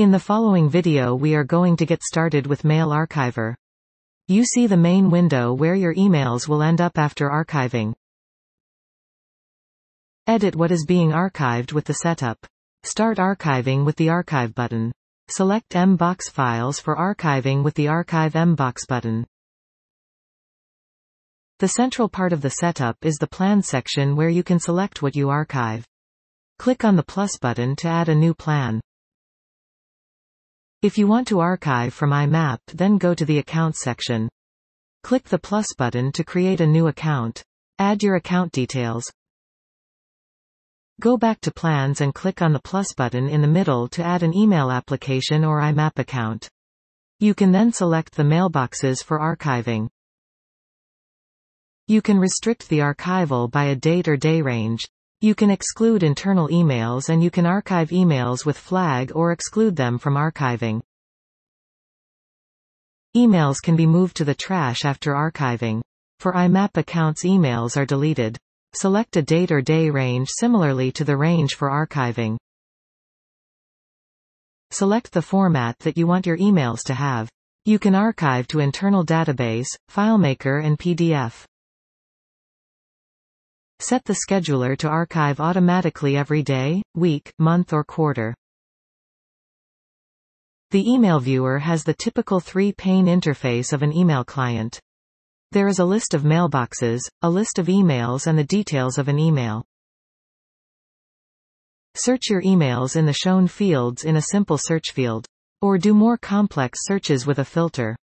In the following video we are going to get started with Mail Archiver. You see the main window where your emails will end up after archiving. Edit what is being archived with the setup. Start archiving with the Archive button. Select Mbox files for archiving with the Archive Mbox button. The central part of the setup is the Plan section where you can select what you archive. Click on the plus button to add a new plan. If you want to archive from IMAP then go to the Accounts section. Click the plus button to create a new account. Add your account details. Go back to Plans and click on the plus button in the middle to add an email application or IMAP account. You can then select the mailboxes for archiving. You can restrict the archival by a date or day range. You can exclude internal emails and you can archive emails with flag or exclude them from archiving. Emails can be moved to the trash after archiving. For IMAP accounts emails are deleted. Select a date or day range similarly to the range for archiving. Select the format that you want your emails to have. You can archive to internal database, FileMaker and PDF. Set the scheduler to archive automatically every day, week, month or quarter. The email viewer has the typical three-pane interface of an email client. There is a list of mailboxes, a list of emails and the details of an email. Search your emails in the shown fields in a simple search field. Or do more complex searches with a filter.